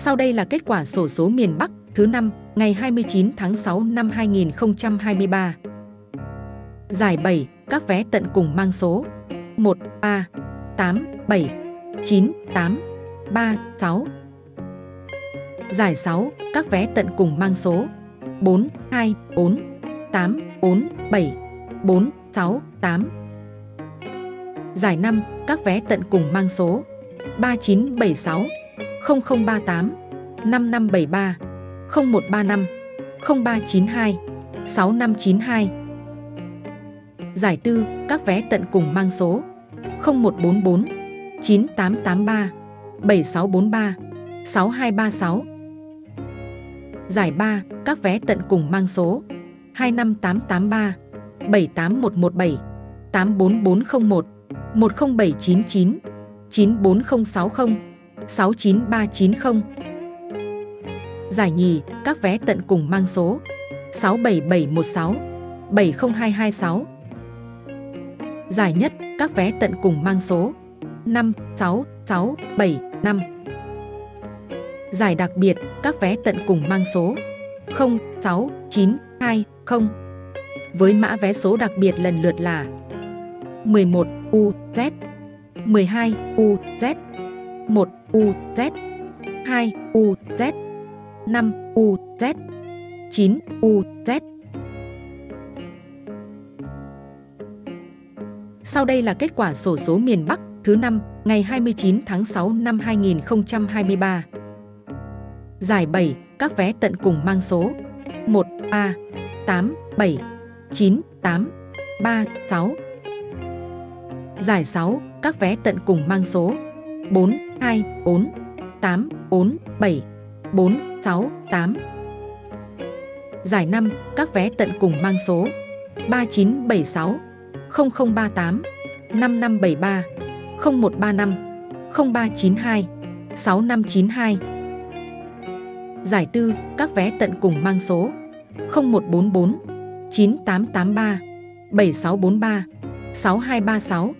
Sau đây là kết quả sổ số miền Bắc thứ năm ngày 29 tháng 6 năm 2023. Giải 7, các vé tận cùng mang số 1, 3, 8, 7, 9, 8, 3, 6. Giải 6, các vé tận cùng mang số 4, 2, 4, 8, 4, 7, 4, 6, 8. Giải 5, các vé tận cùng mang số 3976, 0038, 5573, 0135, 0392, 6592. Giải tư, các vé tận cùng mang số 0144, 9883, 7643, 6236. Giải 3, các vé tận cùng mang số 25883, 78117, 84401, 10799, 94060, 69390. Giải nhì, các vé tận cùng mang số 67716, 70226. Giải nhất, các vé tận cùng mang số 56675. Giải đặc biệt, các vé tận cùng mang số 06920 với mã vé số đặc biệt lần lượt là 11 UZ, 12 UZ, 1 UZ, 2 UZ, 5 UZ, 9 UZ. Sau đây là kết quả sổ số miền Bắc thứ năm ngày 29 tháng 6 năm 2023. Giải 7, các vé tận cùng mang số 1 A 8 7 9 8 3 6. Giải 6, các vé tận cùng mang số 4 2 4 8 4 7 4 6 8. Giải 5, các vé tận cùng mang số 3976 0038 5573 0135 0392 6592. Giải tư, các vé tận cùng mang số 0144 9883 7643 6236.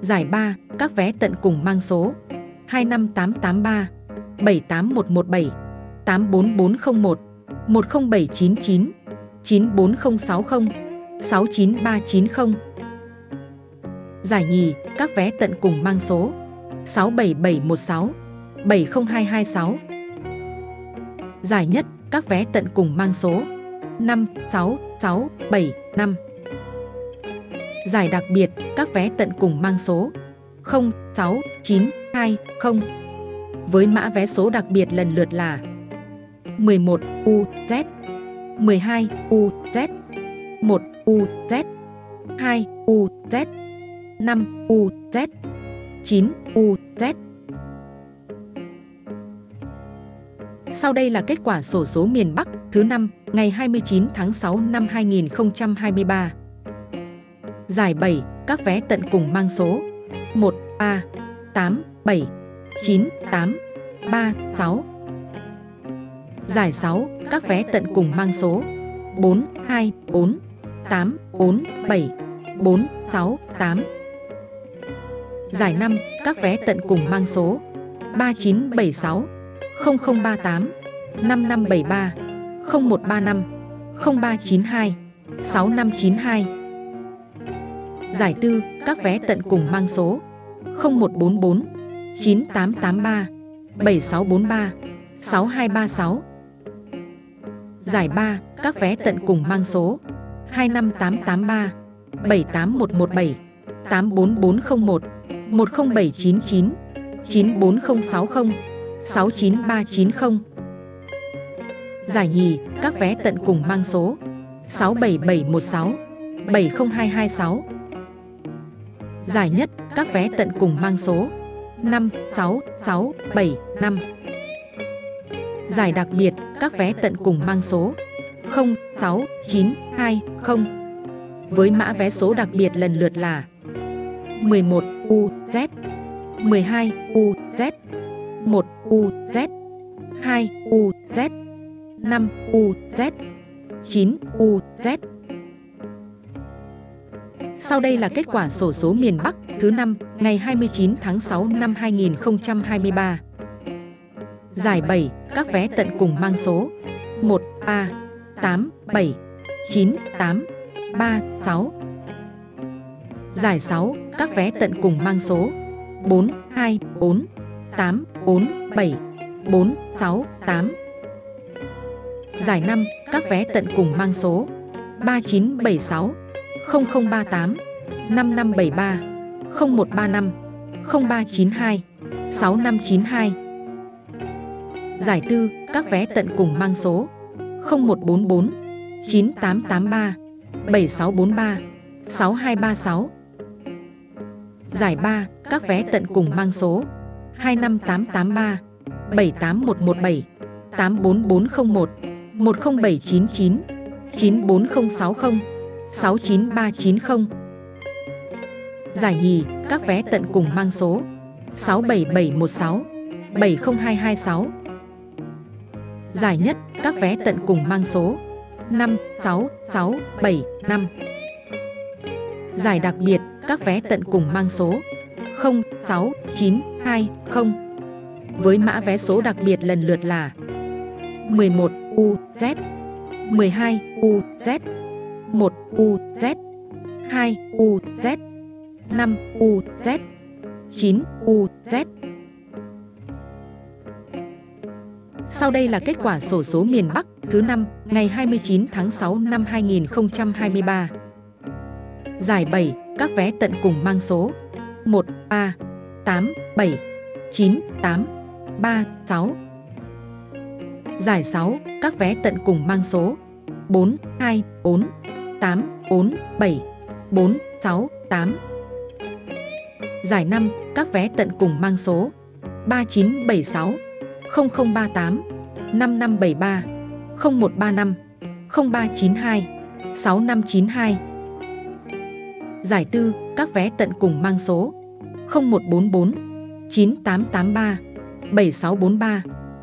Giải 3, các vé tận cùng mang số 25883 78117 84401 10799 94060 69390. Giải nhì, các vé tận cùng mang số 67716 70226. Giải nhất, các vé tận cùng mang số 56675. Giải đặc biệt, các vé tận cùng mang số 06920 với mã vé số đặc biệt lần lượt là 11 UZ, 12 UZ, 1 UZ, 2 UZ, 5 UZ, 9 UZ. Sau đây là kết quả sổ số miền Bắc thứ năm ngày 29 tháng 6 năm 2023. Giải 7, các vé tận cùng mang số 1, 3, 8, 7, 9, 8, 3, 6. Giải 6, các vé tận cùng mang số 4, 2, 4, 8, 4, 7, 4, 6, 8. Giải 5, các vé tận cùng mang số 3976, 0038, 5573, 0135, 0392, 6592. Giải tư, các vé tận cùng mang số 0144 9883 7643 6236. Giải 3, các vé tận cùng mang số 25883 78117 84401 10799 94060 69390. Giải nhì, các vé tận cùng mang số 67716 70226. Giải nhất, các vé tận cùng mang số 56675. Giải đặc biệt, các vé tận cùng mang số 06920 với mã vé số đặc biệt lần lượt là 11 UZ, 12 UZ, 1 UZ, 2 UZ, 5 UZ, 9 UZ. Sau đây là kết quả sổ số miền Bắc thứ năm ngày 29 tháng 6 năm 2023. Giải 7, các vé tận cùng mang số. 1 A 8 7 9 8 3 6 Giải 6, các vé tận cùng mang số. 4 2 4 8 4 7 4 6 8 Giải 5, các vé tận cùng mang số. 3976 0038 5573 0135 0392 6592 Giải tư, các vé tận cùng mang số 0144 9883 7643 6236 Giải 3, các vé tận cùng mang số 25883 78117 84401 10799 94060 69390 Giải nhì, các vé tận cùng mang số 67716 70226 Giải nhất, các vé tận cùng mang số 56675 Giải đặc biệt, các vé tận cùng mang số 06920 với mã vé số đặc biệt lần lượt là 11 UZ 12 UZ 1 UZ 2 UZ 5 UZ 9 UZ Sau đây là kết quả sổ số miền Bắc thứ năm ngày 29 tháng 6 năm 2023. Giải 7, các vé tận cùng mang số 1 3 8 7 9 8 3 6. Giải 6, các vé tận cùng mang số 4 2 4 8 4 7 4 6 8. Giải 5, các vé tận cùng mang số 3976 0038 5573 0135 0392 6592 Giải 4, các vé tận cùng mang số 0144 9883 7643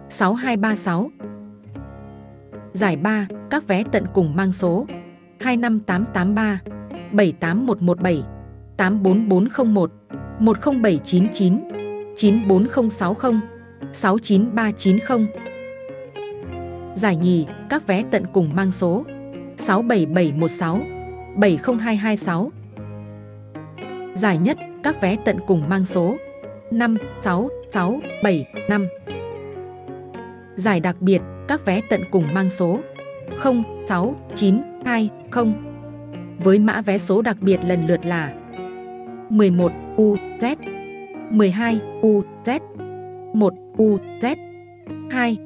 6236 Giải 3, các vé tận cùng mang số 25883 78117 84401 10799 94060 69390 Giải nhì, các vé tận cùng mang số 67716 70226 Giải nhất, các vé tận cùng mang số 56675 Giải đặc biệt, các vé tận cùng mang số 06920 với mã vé số đặc biệt lần lượt là 11 UZ 12 UZ 1 UZ 2